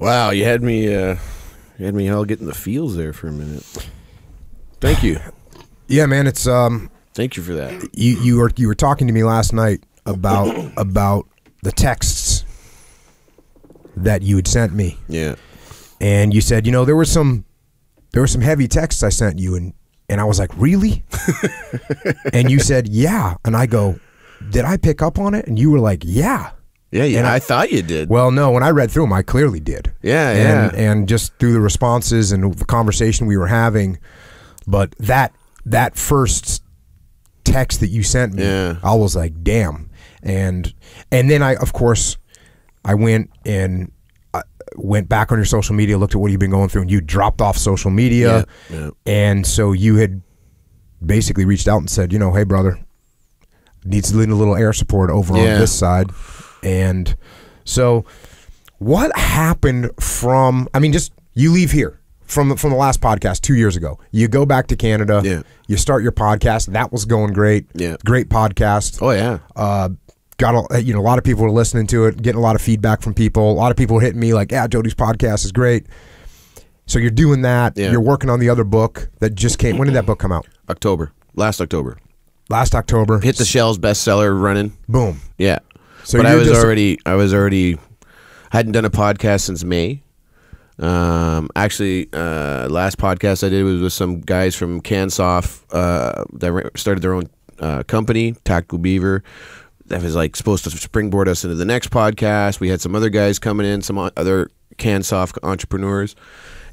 Wow, you had me. Uh, you had me all getting the feels there for a minute. Thank you. Yeah, man, it's um, Thank you for that. you you were you were talking to me last night about about the texts that you had sent me, Yeah. and you said, you know, there were some there were some heavy texts I sent you, and and I was like, really? and you said, yeah, and I go, did I pick up on it? And you were like, yeah. Yeah, yeah. And I, I- thought you did. Well, no, when I read through them, I clearly did. Yeah, and, yeah. And just through the responses and the conversation we were having, but that that first text that you sent me, Yeah. I was like, damn. And and then I, of course, I went and uh, went back on your social media, looked at what you've been going through, and you dropped off social media, Yeah, yeah. and so you had basically reached out and said, you know, hey brother, needs to lean a little air support over on this side, and so what happened from? I mean, just you leave here from from the last podcast two years ago. You go back to Canada. Yeah. You start your podcast. That was going great. Yeah. Great podcast. oh yeah. Uh, got a, you know a lot of people were listening to it, getting a lot of feedback from people. A lot of people were hitting me like, "Yeah, Jody's podcast is great." So you're doing that. Yeah. You're working on the other book that just came. When did that book come out? October. Last October. Last October. Hit the shelves bestseller running. boom. Yeah. So but I was already I was already hadn't done a podcast since May. Um, actually, uh, last podcast I did was with some guys from CanSOF uh, that started their own uh, company, Tactical Beaver. That was like supposed to springboard us into the next podcast. We had some other guys coming in, some other CanSOF entrepreneurs,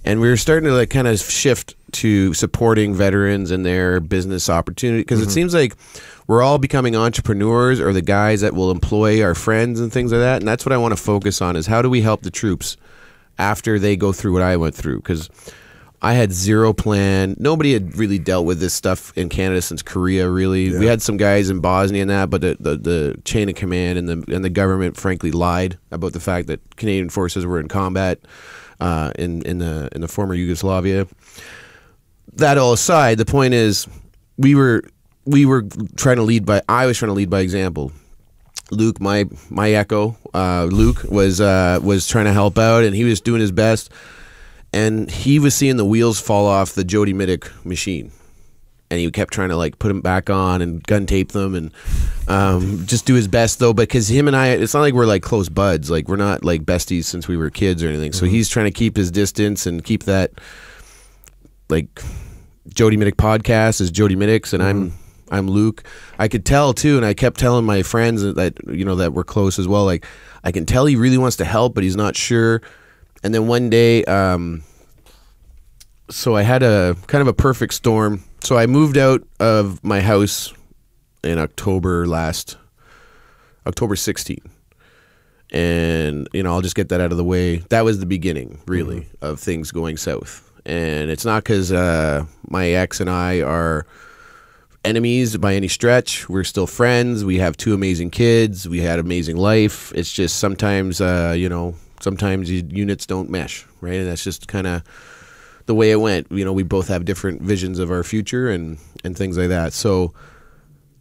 and we were starting to like kind of shift to supporting veterans and their business opportunity because it mm-hmm. seems like we're all becoming entrepreneurs or the guys that will employ our friends and things like that. And that's what I want to focus on is how do we help the troops after they go through what I went through because I had zero plan. Nobody had really dealt with this stuff in Canada since Korea. Really, we had some guys in Bosnia and that, but the, the, the chain of command and the and the government frankly lied about the fact that Canadian forces were in combat uh, in in the in the former Yugoslavia. That all aside, the point is we were we were trying to lead by. I was trying to lead by example. Luke, my my echo, uh, Luke was uh, was trying to help out, and he was doing his best, and he was seeing the wheels fall off the Jody Mitic machine, and he kept trying to like put him back on and gun tape them, and um, just do his best though, because him and I, it's not like we're like close buds, like we're not like besties since we were kids or anything. So he's trying to keep his distance and keep that like Jody Mitic podcast is Jody Mitic's, and I'm I'm Luke. I could tell too, and I kept telling my friends that you know that we're close as well. Like I can tell he really wants to help, but he's not sure. And then one day, um, so I had a kind of a perfect storm. So I moved out of my house in October last October 16. And you know, I'll just get that out of the way. That was the beginning, really, of things going south. And it's not because uh, my ex and I are enemies by any stretch. We're still friends. We have two amazing kids. We had amazing life. It's just sometimes, uh, you know, sometimes units don't mesh, right? And that's just kind of the way it went. You know, we both have different visions of our future and and things like that. So,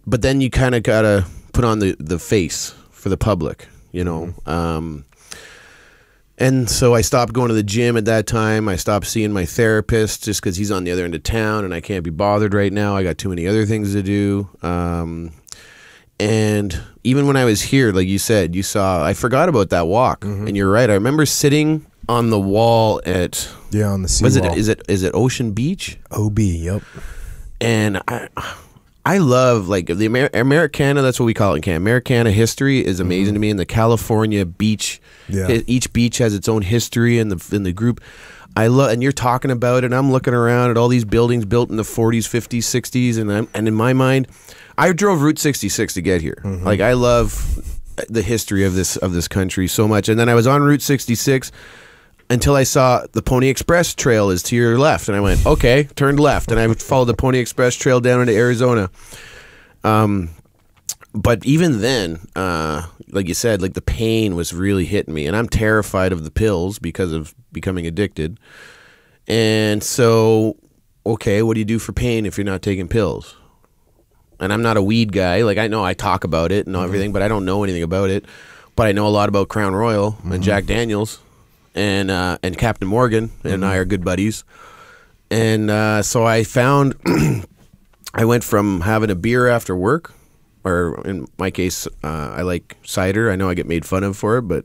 but then you kind of gotta put on the the face for the public, you know. Um, and so I stopped going to the gym at that time. I stopped seeing my therapist just because he's on the other end of town and I can't be bothered right now. I got too many other things to do. Um, and even when I was here, like you said, you saw, I forgot about that walk. And you're right. I remember sitting on the wall at, Yeah, on the sea. was it, is it, is it Ocean Beach? OB? Yep. and I, I love like the Amer- Americana. That's what we call it in Canada. Americana history is amazing mm-hmm. to me, and the California beach. Yeah. Each beach has its own history, and the in the group. I love, and you're talking about it. and I'm looking around at all these buildings built in the 40s, 50s, 60s, and I'm, and in my mind, I drove Route 66 to get here. Mm-hmm. Like I love the history of this of this country so much. And then I was on Route 66 until I saw the Pony Express trail is to your left, and I went, okay, turned left, and I followed the Pony Express trail down into Arizona. Um, but even then, uh, like you said, like the pain was really hitting me, and I'm terrified of the pills because of becoming addicted. And so, okay, what do you do for pain if you're not taking pills? And I'm not a weed guy. Like I know I talk about it and everything, but I don't know anything about it. But I know a lot about Crown Royal and Jack Daniels and uh, and Captain Morgan and I are good buddies. And uh, so I found I went from having a beer after work, or in my case, uh, I like cider. I know I get made fun of for it, but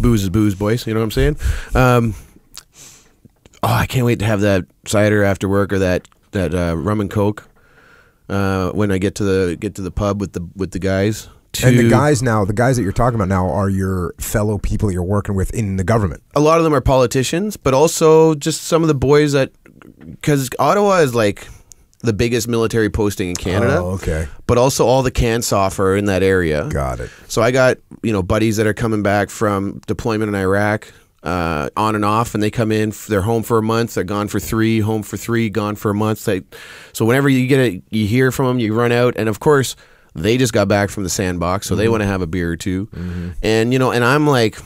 booze is booze, boys. You know what I'm saying? Um, oh, I can't wait to have that cider after work or that that uh, rum and coke uh, when I get to the get to the pub with the with the guys. And the guys now, the guys that you're talking about now are your fellow people you're working with in the government. a lot of them are politicians, but also just some of the boys that because Ottawa is like the biggest military posting in Canada. Oh, okay. But also all the CanSOF are in that area. Got it. So I got you know buddies that are coming back from deployment in Iraq, uh, on and off, and they come in. They're home for a month. They're gone for three. Home for three. Gone for a month. They, so whenever you get it, you hear from them. You run out, and of course they just got back from the sandbox, so they want to have a beer or 2 And you know, and I'm like,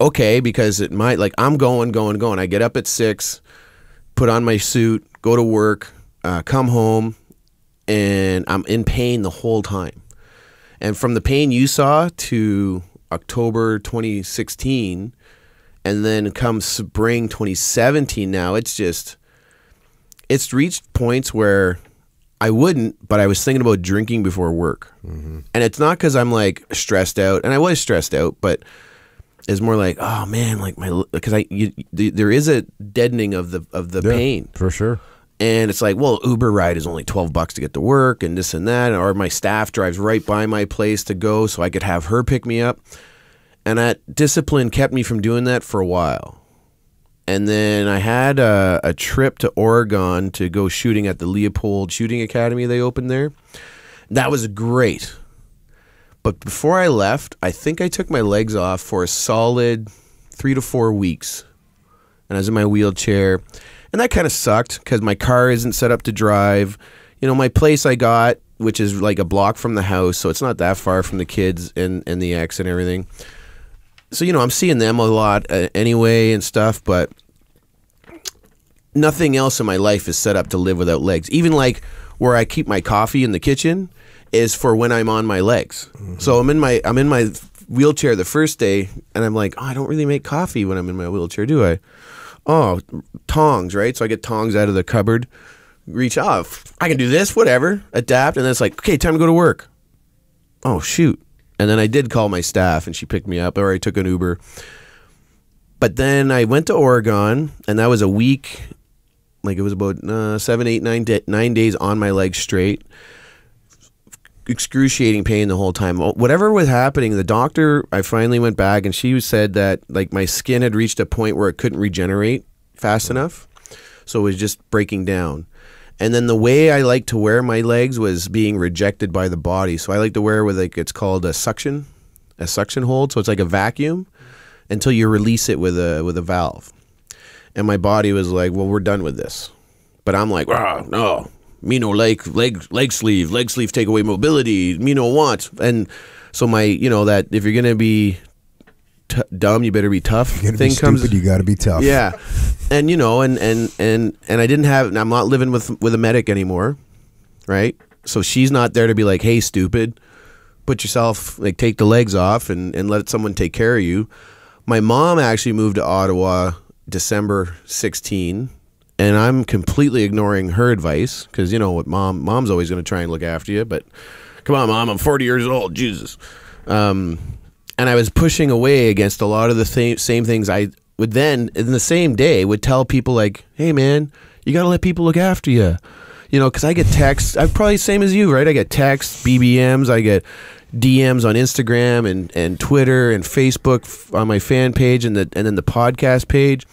okay, because it might like I'm going, going, going. I get up at six, put on my suit, go to work, uh, come home, and I'm in pain the whole time. And from the pain you saw to October 2016, and then come spring 2017, now it's just, it's reached points where I wouldn't, but I was thinking about drinking before work. And it's not because I'm like stressed out, and I was stressed out, but it's more like, oh man, like my, because I, you, there is a deadening of the of the pain for sure. and it's like, well, Uber ride is only twelve bucks to get to work, and this and that, or my staff drives right by my place to go, so I could have her pick me up, and that discipline kept me from doing that for a while, and then I had a, a trip to Oregon to go shooting at the Leupold Shooting Academy they opened there. That was great, but before I left, I think I took my legs off for a solid three to four weeks and I was in my wheelchair, and that kind of sucked because my car isn't set up to drive. You know, my place I got, which is like a block from the house, so it's not that far from the kids and and the ex and everything. So you know, I'm seeing them a lot uh, anyway and stuff, but nothing else in my life is set up to live without legs. Even like where I keep my coffee in the kitchen is for when I'm on my legs. So I'm in my I'm in my wheelchair the first day, and I'm like, oh, I don't really make coffee when I'm in my wheelchair, do I? Oh, tongs, right? So I get tongs out of the cupboard, reach off. I can do this, whatever, adapt, and then it's like, okay, time to go to work. Oh shoot! And then I did call my staff, and she picked me up, or I took an Uber. But then I went to Oregon, and that was a week. Like it was about uh, seven, eight, nine, da nine days on my legs straight excruciating pain the whole time. Whatever was happening, the doctor, I finally went back and she said that like my skin had reached a point where it couldn't regenerate fast enough. So it was just breaking down. And then the way I like to wear my legs was being rejected by the body. So I like to wear with like it's called a suction, a suction hold. So it's like a vacuum until you release it with a with a valve. And my body was like, "Well, we're done with this." But I'm like, "Ah, no, me no leg leg leg sleeve leg sleeve take away mobility me no want and so my you know that if you're gonna be dumb you better be tough gonna thing be comes stupid. You got to be tough. yeah and you know and and and and i didn't have i'm not living with with a medic anymore right so she's not there to be like hey stupid put yourself like take the legs off and and let someone take care of you my mom actually moved to ottawa december 16 and i'm completely ignoring her advice because you know what mom mom's always going to try and look after you but come on mom i'm 40 years old jesus um, and I was pushing away against a lot of the th- same things I would then in the same day would tell people like, "Hey man, you got to let people look after you." You know, cuz I get texts, I'm probably same as you, right? I get texts, BBMs, I get DMs on Instagram and and Twitter and Facebook on my fan page and the and then the podcast page.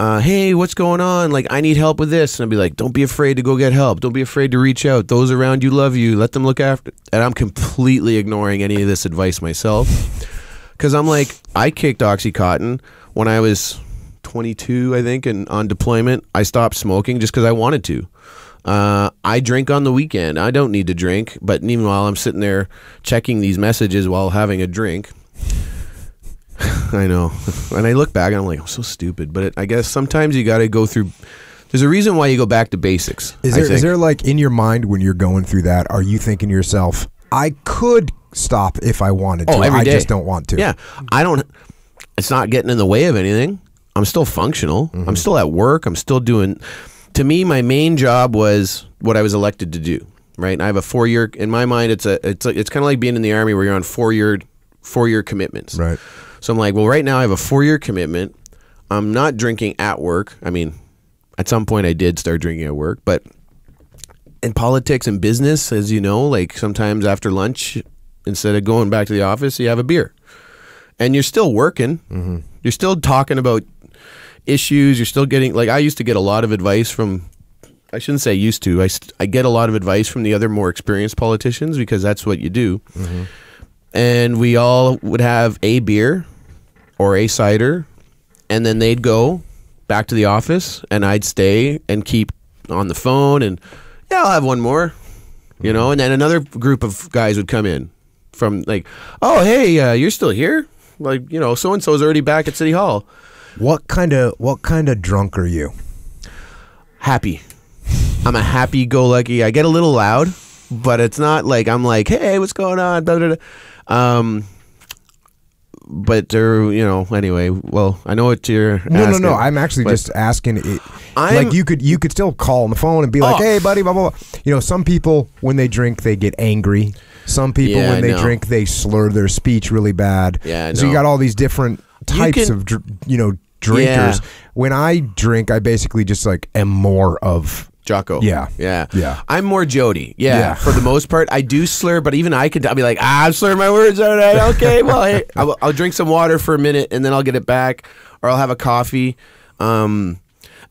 Uh, hey, what's going on? Like, I need help with this. And I'd be like, don't be afraid to go get help. Don't be afraid to reach out. Those around you love you. Let them look after. And I'm completely ignoring any of this advice myself. Because I'm like, I kicked Oxycontin when I was 22, I think, and on deployment. I stopped smoking just because I wanted to. Uh, I drink on the weekend. I don't need to drink, but meanwhile, I'm sitting there checking these messages while having a drink. I know. And I look back and I'm like, I'm so stupid. But it, I guess sometimes you got to go through. There's a reason why you go back to basics. Is there is there like in your mind when you're going through that? Are you thinking to yourself, I could stop if I wanted oh, to. Oh, every I day. just don't want to. Yeah, I don't. It's not getting in the way of anything. I'm still functional. I'm mm-hmm. still at work. I'm still doing. To me, my main job was what I was elected to do. Right. And I have a four year. In my mind, it's a. It's a, it's kind of like being in the army where you're on four year four year commitments. Right. So I'm like, well, right now I have a four year commitment. I'm not drinking at work. I mean, at some point I did start drinking at work, but in politics and business, as you know, like sometimes after lunch, instead of going back to the office, you have a beer. And you're still working. Mm-hmm. You're still talking about issues. You're still getting, like, I used to get a lot of advice from, I shouldn't say used to, I, I get a lot of advice from the other more experienced politicians because that's what you do. Mm-hmm. And we all would have a beer or a cider, and then they'd go back to the office, and I'd stay and keep on the phone, and yeah, I'll have one more, you know. And then another group of guys would come in from like, oh hey, uh, you're still here, like you know, so and so's already back at City Hall, What kind of what kind of drunk are you? happy. I'm a happy-go-lucky. I get a little loud, but it's not like I'm like, hey, what's going on? Blah, blah, blah. Um, but they're you know anyway. Well, I know what you're. No, asking, no, no. I'm actually just asking. It, I'm- like you could you could still call on the phone and be like, Oh. "Hey, buddy," blah blah. blah. You know, some people when they drink they get angry. Some people Yeah, when they drink they slur their speech really bad. Yeah, I so you got all these different You types can- of you know drinkers. Yeah. When I drink, I basically just like am more of Jocko. Yeah. Yeah. Yeah. I'm more Jody. Yeah. Yeah. For the most part, I do slur, but even I could, I'll be like, ah, I'm slurring my words. All right. Okay. Well, hey, I'll, I'll drink some water for a minute and then I'll get it back or I'll have a coffee. Um,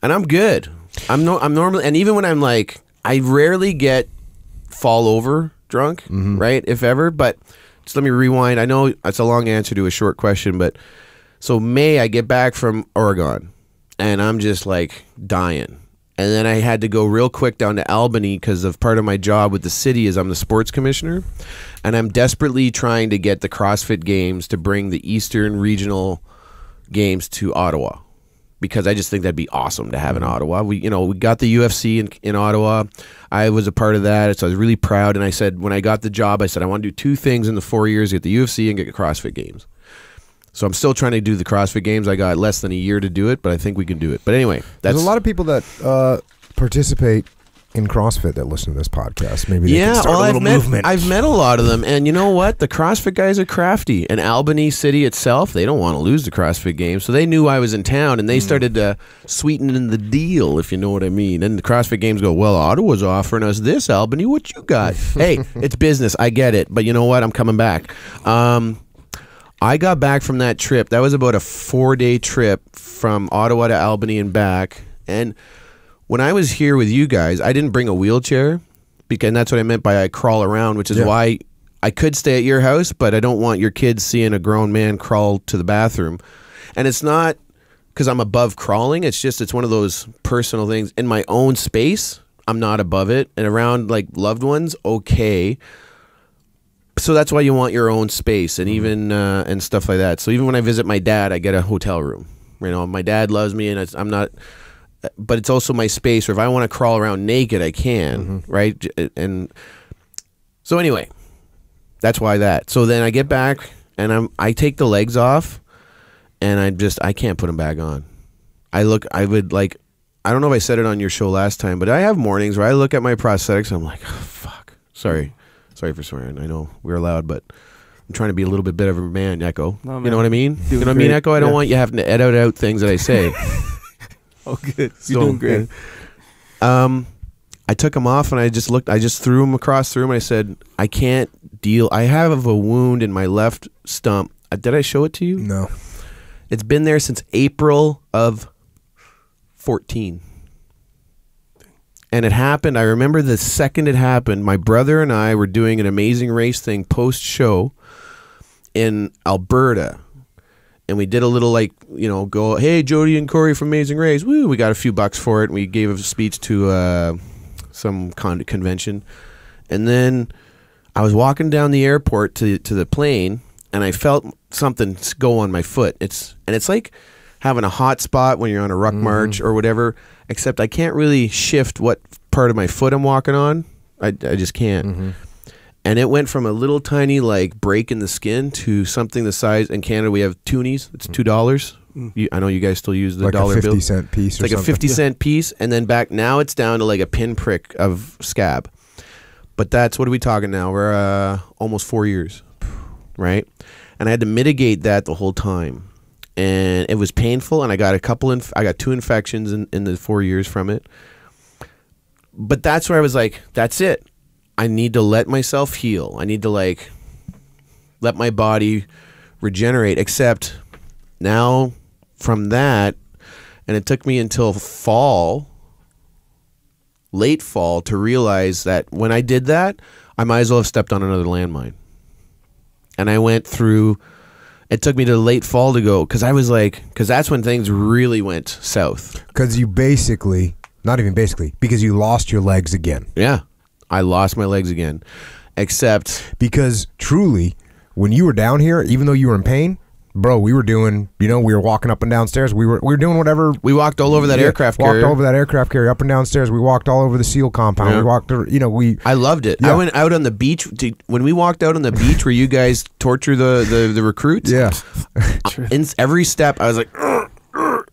and I'm good. I'm no, I'm normally, and even when I'm like, I rarely get fall over drunk, right? If ever, but just let me rewind. I know it's a long answer to a short question, but so May I get back from Oregon and I'm just like dying. And then I had to go real quick down to Albany because of part of my job with the city is I'm the sports commissioner and I'm desperately trying to get the CrossFit games to bring the Eastern regional games to Ottawa because I just think that'd be awesome to have in mm-hmm. Ottawa. We, you know, we got the UFC in, in Ottawa. I was a part of that, so I was really proud. And I said, when I got the job, I said I want to do two things in the four years: get the UFC and get CrossFit Games. So I'm still trying to do the CrossFit Games. I got less than a year to do it, but I think we can do it. But anyway, that's There's a lot of people that uh, participate in CrossFit that listen to this podcast. Maybe yeah, well, a little I've met, movement. I've met a lot of them, and you know what? The CrossFit guys are crafty. And Albany City itself, they don't want to lose the CrossFit Games, so they knew I was in town, and they Hmm. started to sweeten in the deal, if you know what I mean. And the CrossFit Games go, well, Ottawa's offering us this, Albany. What you got? hey, it's business. I get it, but you know what? I'm coming back. Um, I got back from that trip. That was about a four day trip from Ottawa to Albany and back. And when I was here with you guys, I didn't bring a wheelchair because that's what I meant by I crawl around, which is Yeah. why I could stay at your house, but I don't want your kids seeing a grown man crawl to the bathroom. And it's not because I'm above crawling. It's just it's one of those personal things in my own space. I'm not above it, and around like loved ones, okay so that's why you want your own space and even uh, and stuff like that. So even when I visit my dad, I get a hotel room. You know, my dad loves me, and it's, I'm not. But it's also my space. Or if I want to crawl around naked, I can. Right. And so anyway, that's why that. So then I get back and I'm I take the legs off, and I just I can't put them back on. I look. I would like. I don't know if I said it on your show last time, but I have mornings where I look at my prosthetics. And I'm like, oh, fuck. Sorry. Sorry for swearing. I know we're loud, but I'm trying to be a little bit better of a man, Echo. No, you know what I mean? you know what I mean. Echo? I don't Yeah. want you having to edit out things that I say. Oh, good. So, You're doing great. um, I took him off and I just looked. I just threw him across the room. And I said, I can't deal. I have a wound in my left stump. Uh, Did I show it to you? no. It's been there since April of 14. And it happened. I remember the second it happened, my brother and I were doing an amazing race thing post show in Alberta. And we did a little like, you know, go, hey, Jody and Corey from Amazing Race. Woo, we got a few bucks for it. And we gave a speech to uh, some con- convention. And then I was walking down the airport to to the plane, and I felt something go on my foot. It's and it's like having a hot spot when you're on a ruck march or whatever. Except I can't really shift what part of my foot I'm walking on. I, I just can't. Mm-hmm. And it went from a little tiny like break in the skin to something the size. In Canada, we have toonies. It's mm. two dollars mm. You, I know you guys still use the like dollar a fifty bill. cent piece It's or like a something. 50 cent piece and then back now it's down to like a pinprick of scab but that's what are we talking now we're uh, almost four years right and i had to mitigate that the whole time and it was painful and i got a couple inf- i got two infections in, in the four years from it. But that's where i was like that's it. I need to let myself heal. I need to like let my body regenerate except now from that and it took me until fall late fall to realize that when i did that i might as well have stepped on another landmine. And i went through it took me to late fall to go because i was like because that's when things really went south Because you basically, not even basically, because you lost your legs again. yeah i lost my legs again except Because truly, when you were down here, even though you were in pain, bro, we were doing. You know, we were walking up and downstairs. We were we were doing whatever. we walked all over that Yeah, aircraft walked carrier over that aircraft carrier up and downstairs. We walked all over the SEAL compound. Yeah. We walked. You know, we I loved it. Yeah. I went out on the beach. When we walked out on the beach where you guys torture the, the, the recruits, yeah in every step, I was like,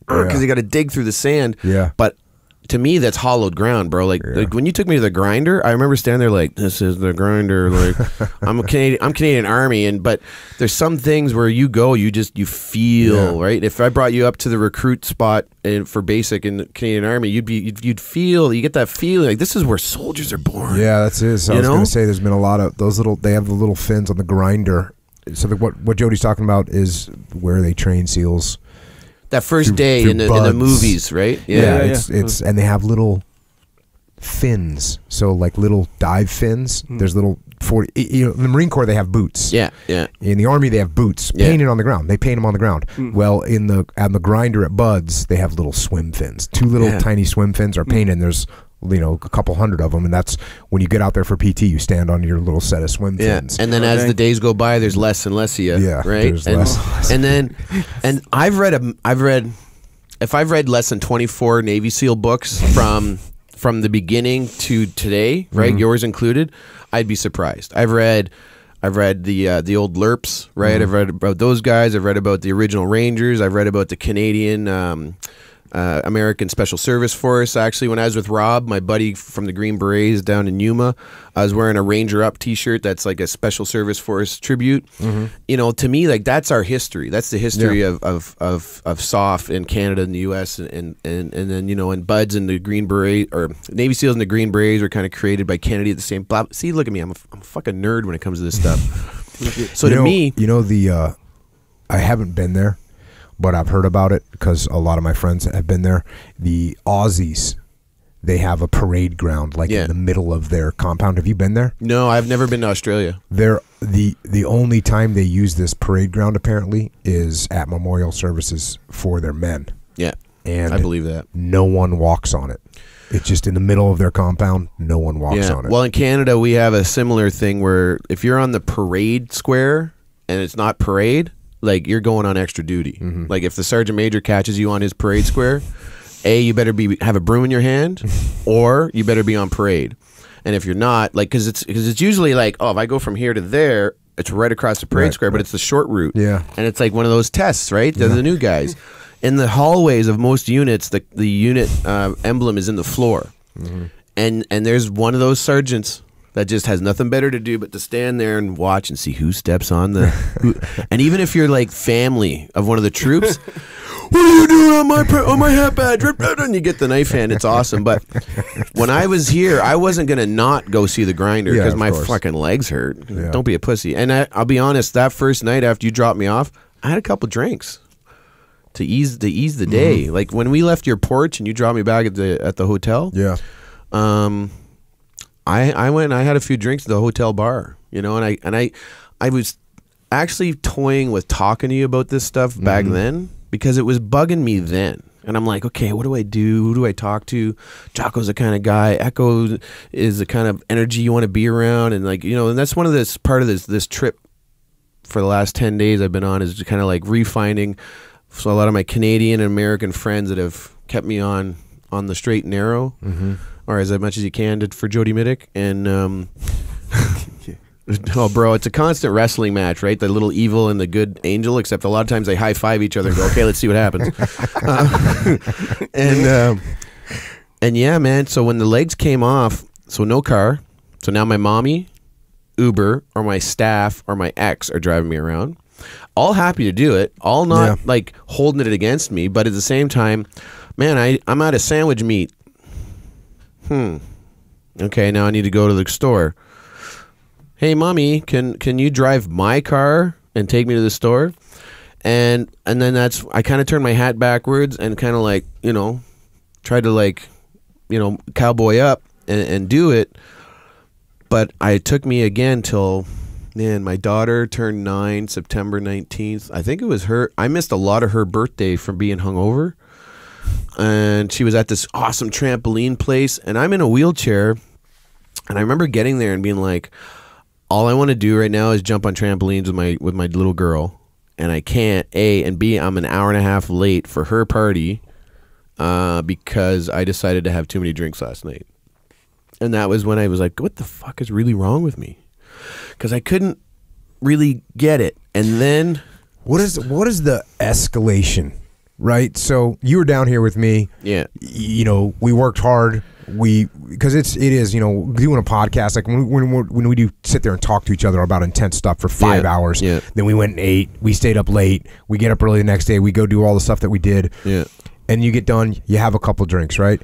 because you got to dig through the sand. Yeah. But to me, that's hollowed ground, bro. Like, like when you took me to the grinder, I remember standing there like, "This is the grinder." Like, I'm a Canadian. I'm Canadian Army, and but there's some things where you go, you just you feel Yeah. right. If I brought you up to the recruit spot and for basic in the Canadian Army, you'd be you'd, you'd feel you get that feeling like this is where soldiers are born. Yeah, that's it. So I You was know? going to say there's been a lot of those little. They have the little fins on the grinder. So the, what what Jody's talking about is where they train seals. That first Through- day through in the, in the movies, right? Yeah, yeah, it's yeah. it's and they have little fins. So like little dive fins. Hmm. There's little forty. You know, in the Marine Corps they have boots. yeah, yeah. In the Army they have boots Yeah. painted on the ground. They paint them on the ground. Hmm. Well, in the on the grinder at BUD/S they have little swim fins. Two little Yeah. tiny swim fins are Hmm. painted. and There's you know a couple hundred of them, and that's when you get out there for PT. You stand on your little set of swim Yeah, fins. and then as the days go by, there's less and less of you. Yeah, right. there's and, less and less. and then, and I've read a, I've read, if I've read less than 24 Navy SEAL books from from the beginning to today, right, Mm-hmm. yours included, I'd be surprised. I've read. I've read the uh, the old LRRPs, right? Mm-hmm. I've read about those guys. I've read about the original Rangers. I've read about the Canadian um, uh, American Special Service Force. Actually, when I was with Rob, my buddy from the Green Berets down in Yuma, I was wearing a Ranger Up T-shirt. That's like a Special Service Force tribute. You know, to me, like that's our history. That's the history of, of of of SOF in Canada and the U.S. and and and then you know, and BUD/S and the Green Beret or Navy SEALs and the Green Berets were kind of created by Kennedy at the same. Blah, see, look at me. I'm a, I'm a fucking nerd when it comes to this stuff. so you to know, me, you know the. Uh, I haven't been there, but I've heard about it because a lot of my friends have been there. The Aussies, they have a parade ground like Yeah. in the middle of their compound. Have you been there? no, I've never been to Australia. They're the the only time they use this parade ground apparently is at memorial services for their men, Yeah, and I believe that. no one walks on it. It's just in the middle of their compound. No one walks Yeah. on it. Well, in Canada, we have a similar thing where if you're on the parade square and it's not parade, like you're going on extra duty. Mm-hmm. Like if the sergeant major catches you on his parade square, a you better be have a broom in your hand, or you better be on parade. And if you're not, like, because it's because it's usually like, oh, if I go from here to there, it's right across the parade Right, square, but it's the short route. Yeah. and it's like one of those tests, right? They're the new guys. In the hallways of most units, the the unit uh, emblem is in the floor, and and there's one of those sergeants that just has nothing better to do but to stand there and watch and see who steps on the. Who, and even if you're like family of one of the troops, what are you doing on my on my hat badge? And you get the knife hand. It's awesome. But when I was here, I wasn't gonna not go see the grinder because of my course. fucking legs hurt. Yeah. Don't be a pussy. And I, I'll be honest. That first night after you dropped me off, I had a couple drinks to ease to ease the day. Like when we left your porch and you dropped me back at the at the hotel. yeah. Um, I I went and I had a few drinks at the hotel bar, you know, and I and I I was actually toying with talking to you about this stuff back mm-hmm. then because it was bugging me then. And I'm like, okay, what do I do? Who do I talk to? Jocko's the kind of guy. Echo is the kind of energy you want to be around, and like you know, and that's one of this part of this this trip for the last 10 days I've been on is kind of like refining so a lot of my Canadian and American friends that have kept me on on the straight and narrow mm-hmm. Or as much as you can for Jody Mitic and um, Oh, bro, it's a constant wrestling match, right? The little evil and the good angel, except a lot of times they high five each other and go, okay, let's see what happens. Uh, and, um, and yeah, man. So when the legs came off, so no car. So now my mommy, Uber, or my staff, or my ex are driving me around. All happy to do it, all not Yeah. like holding it against me, but at the same time, man, I, I'm out of sandwich meat. Hmm. Okay, now I need to go to the store. Hey mommy can can you drive my car and take me to the store? And and then that's i kind of turned my hat backwards and kind of like you know tried to like you know cowboy up and, and do it. But I took me again till man my daughter turned nine september 19th i think it was her i missed a lot of her birthday from being hungover and she was at this awesome trampoline place and i'm in a wheelchair and i remember getting there and being like all I want to do right now is jump on trampolines with my with my little girl, and I can't. A and B, I'm an hour and a half late for her party, uh, because I decided to have too many drinks last night, and that was when I was like, "What the fuck is really wrong with me?" Because I couldn't really get it, and then What is what is the escalation? Right. So you were down here with me. yeah, You know, we worked hard. We because it's it is you know doing a podcast like when we, when we, when we do sit there and talk to each other about intense stuff for five Yeah, hours. yeah. Then we went and ate. We stayed up late. We get up early the next day. We go do all the stuff that we did. yeah. And you get done. You have a couple drinks, right?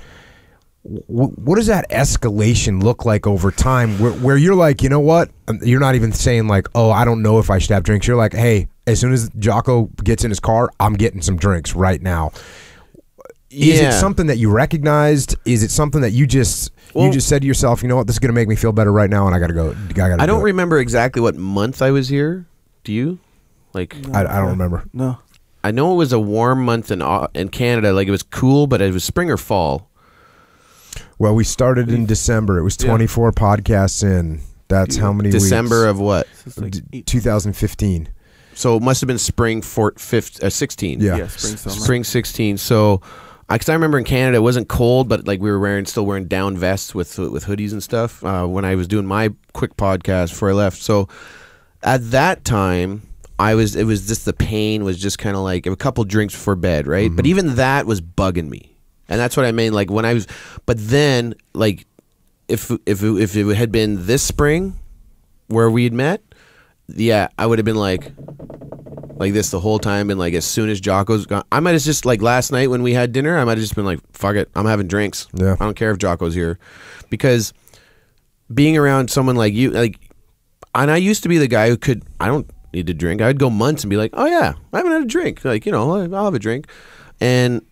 Wh- What does that escalation look like over time? Where, where you're like, you know what? Um, You're not even saying like, oh, I don't know if I should have drinks. You're like, hey, as soon as Jocko gets in his car, I'm getting some drinks right now. Is Yeah. it something that you recognized? Is it something that you just Well- you just said to yourself, you know what, this is gonna make me feel better right now, and I gotta go. I gotta. I don't do remember exactly what month I was here. Do you? Like, I, I don't remember. No. I know it was a warm month in uh, in Canada. Like it was cool, but it was spring or fall. Well, we started in mm. December. It was Yeah. 24 podcasts in. That's how many December weeks? of what? This like 2015. So it must have been spring for, fifth, uh, 16. Yeah. yeah, spring summer. Spring 16. So, because I remember in Canada, it wasn't cold, but like we were wearing, still wearing down vests with with hoodies and stuff uh, when I was doing my quick podcast before I left. So at that time, I was, it was just the pain was just kind of like a couple drinks before bed, right? But even that was bugging me. And that's what I mean. Like when I was, but then like if, if, it- if it had been this spring where we had met, yeah, I would have been like, like this the whole time and like as soon as Jocko's gone I might have just like last night when we had dinner I might have just been like fuck it I'm having drinks. Yeah. I don't care if Jocko's here. Because being around someone like you like and I used to be the guy who could I don't need to drink. I'd go months and be like oh yeah I haven't had a drink. Like you know I'll have a drink. And